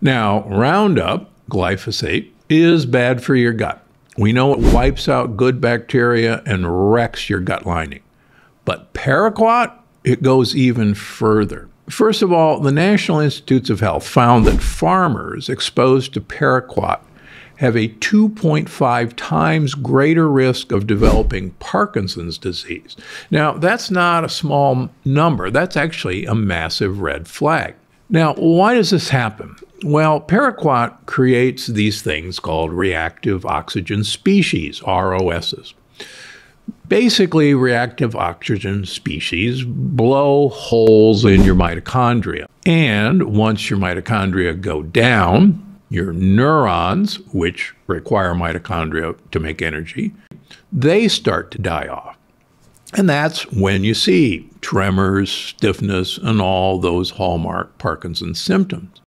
Now, Roundup, glyphosate, is bad for your gut. We know it wipes out good bacteria and wrecks your gut lining. But paraquat, it goes even further. First of all, the National Institutes of Health found that farmers exposed to paraquat have a 2.5 times greater risk of developing Parkinson's disease. Now, that's not a small number, that's actually a massive red flag. Now, why does this happen? Well, paraquat creates these things called reactive oxygen species, ROSs. Basically, reactive oxygen species blow holes in your mitochondria. And once your mitochondria go down, your neurons, which require mitochondria to make energy, they start to die off. And that's when you see tremors, stiffness, and all those hallmark Parkinson's symptoms.